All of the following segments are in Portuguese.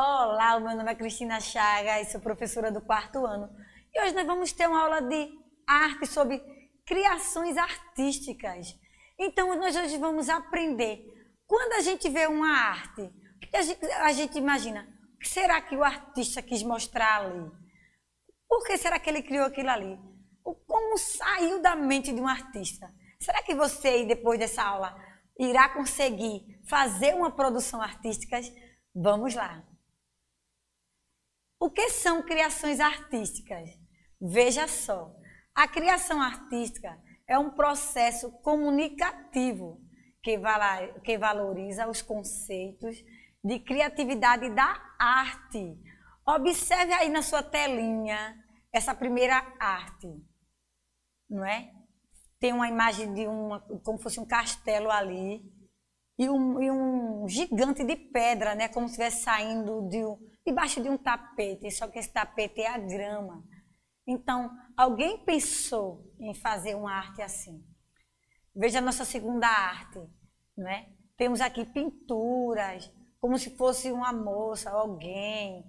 Olá, meu nome é Cristina Chagas, sou professora do quarto ano. E hoje nós vamos ter uma aula de arte sobre criações artísticas. Então, nós hoje vamos aprender. Quando a gente vê uma arte, o que a gente, a gente imagina? O que será que o artista quis mostrar ali? Por que será que ele criou aquilo ali? Como saiu da mente de um artista? Será que você, depois dessa aula, irá conseguir fazer uma produção artística? Vamos lá. O que são criações artísticas? Veja só, a criação artística é um processo comunicativo que, valoriza os conceitos de criatividade da arte. Observe aí na sua telinha essa primeira arte, não é? Tem uma imagem de uma, como fosse um castelo ali e um, e um gigante de pedra, né? Como se estivesse saindo de um, debaixo de um tapete, só que esse tapete é a grama. Então, alguém pensou em fazer uma arte assim. Veja a nossa segunda arte, né? Temos aqui pinturas, como se fosse uma moça, alguém,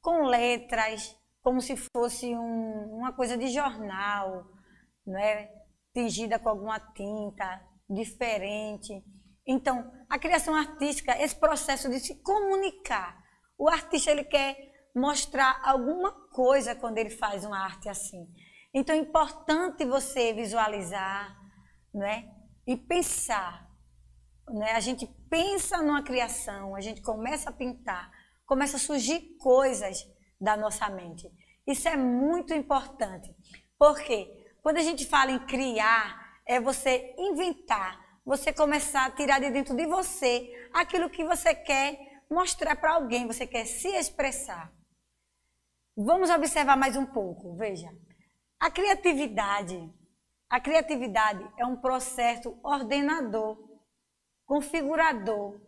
com letras, como se fosse um, uma coisa de jornal, né? tingida com alguma tinta diferente. Então, a criação artística, esse processo de se comunicar, o artista ele quer mostrar alguma coisa quando ele faz uma arte assim. Então é importante você visualizar, né? E pensar, né? A gente pensa numa criação, a gente começa a pintar, começa a surgir coisas da nossa mente. Isso é muito importante. Porque quando a gente fala em criar, é você inventar, você começar a tirar de dentro de você aquilo que você quer mostrar para alguém, você quer se expressar. Vamos observar mais um pouco, veja. A criatividade, a criatividade é um processo ordenador, configurador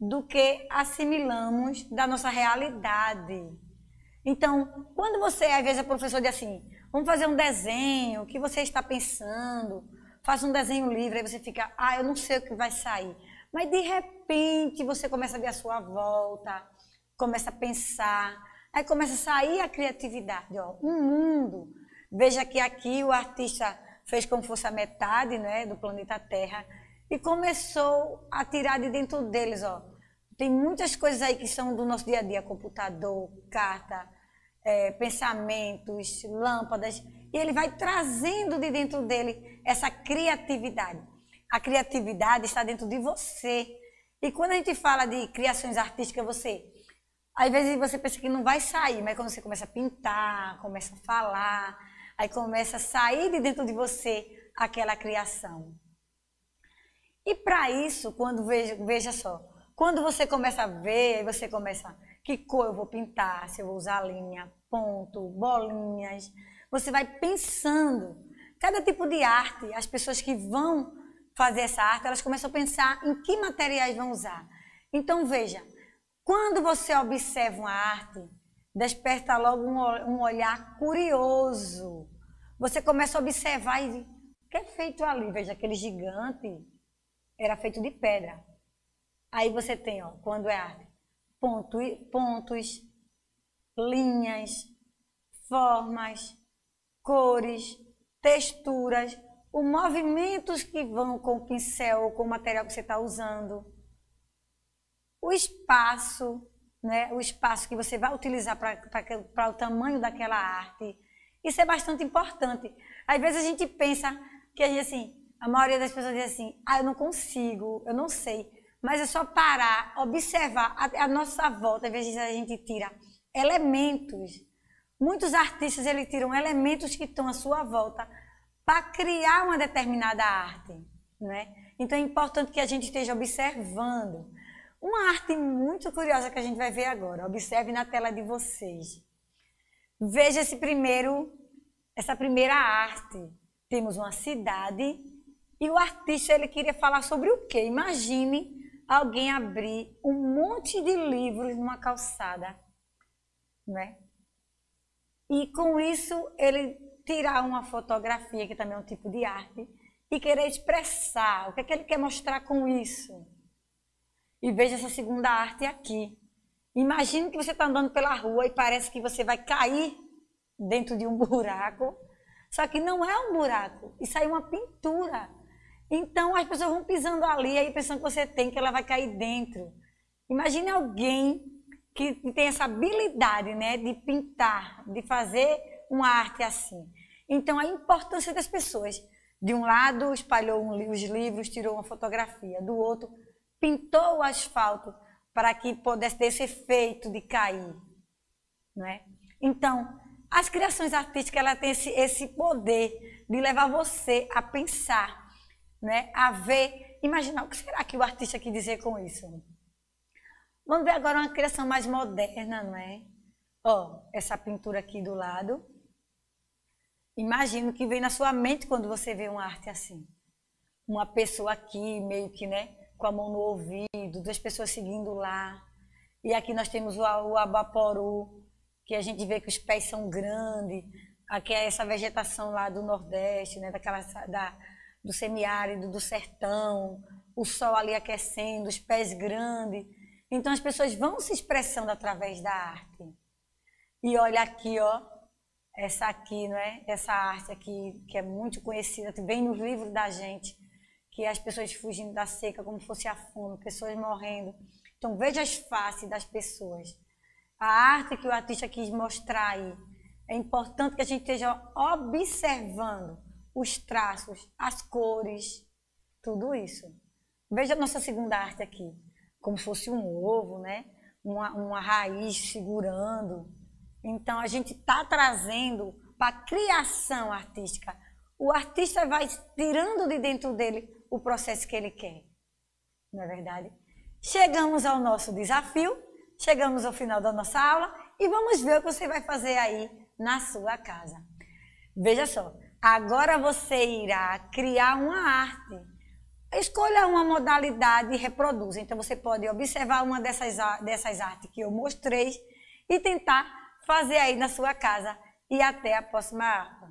do que assimilamos da nossa realidade. Então, quando você, às vezes, é professor de assim, vamos fazer um desenho, o que você está pensando, faz um desenho livre, aí você fica, ah, eu não sei o que vai sair. Mas de repente você começa a ver a sua volta, começa a pensar, aí começa a sair a criatividade, ó, um mundo. Veja que aqui o artista fez como fosse a metade, né, do planeta Terra e começou a tirar de dentro deles, ó. Tem muitas coisas aí que são do nosso dia a dia, computador, carta, é, pensamentos, lâmpadas, e ele vai trazendo de dentro dele essa criatividade. A criatividade está dentro de você. E quando a gente fala de criações artísticas, você. Às vezes você pensa que não vai sair, mas quando você começa a pintar, começa a falar, aí começa a sair de dentro de você aquela criação. E para isso, quando veja, veja só, quando você começa a ver, você começa, que cor eu vou pintar, se eu vou usar linha, ponto, bolinhas, você vai pensando. Cada tipo de arte, as pessoas que vão fazer essa arte, elas começam a pensar em que materiais vão usar. Então, veja, quando você observa uma arte, desperta logo um, olhar curioso. Você começa a observar e o que é feito ali? Veja, aquele gigante era feito de pedra. Aí você tem, ó, quando é arte, ponto, pontos, linhas, formas, cores, texturas, os movimentos que vão com o pincel, com o material que você está usando, o espaço, né, o espaço que você vai utilizar para o tamanho daquela arte. Isso é bastante importante. Às vezes a gente pensa que a gente, assim, a maioria das pessoas diz assim, ah, eu não consigo, eu não sei. Mas é só parar, observar a, a nossa volta, às vezes a gente tira elementos. Muitos artistas, eles tiram elementos que estão à sua volta para criar uma determinada arte. Né? Então é importante que a gente esteja observando. Uma arte muito curiosa que a gente vai ver agora. Observe na tela de vocês. Veja esse primeiro, essa primeira arte. Temos uma cidade e o artista ele queria falar sobre o quê? Imagine alguém abrir um monte de livros numa calçada, né? E com isso ele tirar uma fotografia, que também é um tipo de arte, e querer expressar o que, é que ele quer mostrar com isso. E veja essa segunda arte aqui. Imagine que você está andando pela rua e parece que você vai cair dentro de um buraco. Só que não é um buraco, isso aí é uma pintura. Então as pessoas vão pisando ali, aí pensando que você tem, que ela vai cair dentro. Imagine alguém que tem essa habilidade né, de pintar, de fazer uma arte assim. Então a importância das pessoas. De um lado espalhou um, os livros, tirou uma fotografia, do outro pintou o asfalto para que pudesse ter esse efeito de cair. Não é? Então, as criações artísticas ela têm esse, esse poder de levar você a pensar, né? a ver, imaginar o que será que o artista quer dizer com isso. Vamos ver agora uma criação mais moderna, não é? Ó, essa pintura aqui do lado. Imagino que vem na sua mente quando você vê uma arte assim. Uma pessoa aqui, meio que, né, com a mão no ouvido, duas pessoas seguindo lá. E aqui nós temos o, o abaporu, que a gente vê que os pés são grandes, aqui é essa vegetação lá do Nordeste, né, daquela, da, do semiárido, do sertão, o sol ali aquecendo, os pés grandes. Então as pessoas vão se expressando através da arte. E olha aqui, ó, essa aqui, não é? Essa arte aqui que é muito conhecida, que vem nos livros da gente, que é as pessoas fugindo da seca como fosse a fome, pessoas morrendo. Então veja as faces das pessoas a arte que o artista quis mostrar aí. É importante que a gente esteja observando os traços, as cores, tudo isso. Veja a nossa segunda arte aqui, como se fosse um ovo, né? Uma, uma raiz segurando. Então a gente está trazendo para a criação artística. O artista vai tirando de dentro dele o processo que ele quer. Não é verdade? Chegamos ao nosso desafio Chegamos ao final da nossa aula e vamos ver o que você vai fazer aí na sua casa. Veja só, agora você irá criar uma arte. Escolha uma modalidade e reproduza. Então você pode observar uma dessas, dessas artes que eu mostrei e tentar fazer aí na sua casa. E até a próxima aula.